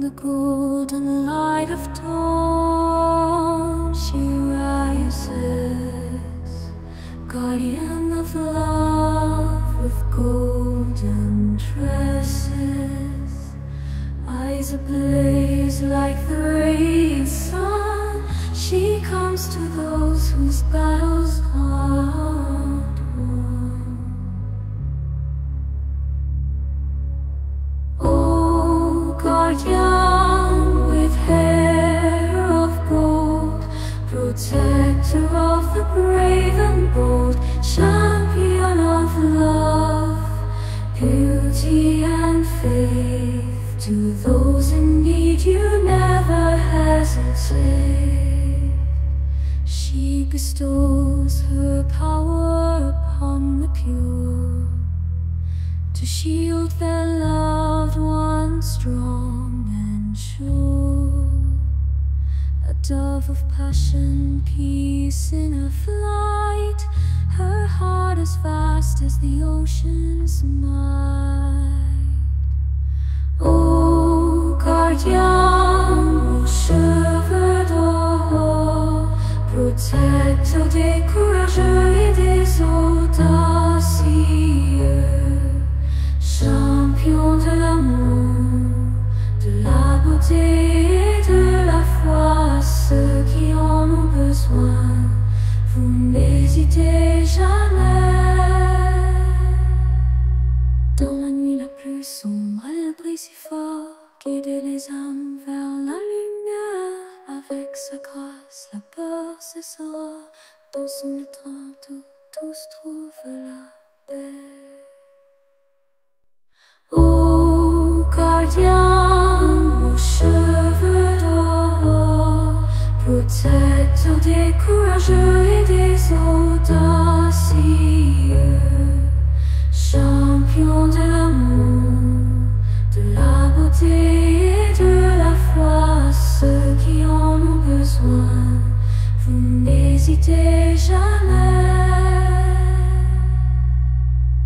In the golden light of dawn, she rises, guardian of love with golden tresses, eyes ablaze like the radiant sun. She comes to those whose battles aren't won. Protector of the brave and bold, champion of love, beauty and faith. To those in need, you never hesitate. She bestows her power upon the pure to shield their loved ones strong and sure. Dove of passion, peace in her flight, her heart as vast as the ocean's might. Oh, guardian, cheveux d'or, protecteur des courageux et des audacieux, champion de l'amour, de la beauté jamais. Dans la nuit la plus sombre, elle brille si fort, guider les âmes vers la lumière. Avec sa grâce, la peur cessera. Dans son étreinte, tous trouvent la paix. Protecteur des courageux et des audacieux, champion de l'amour, de la beauté et de la foi, ceux qui en ont besoin, vous n'hésitez jamais.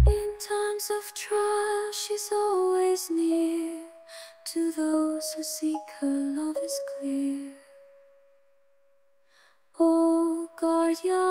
In times of trial, she's always near. To those who seek her love is clear. Be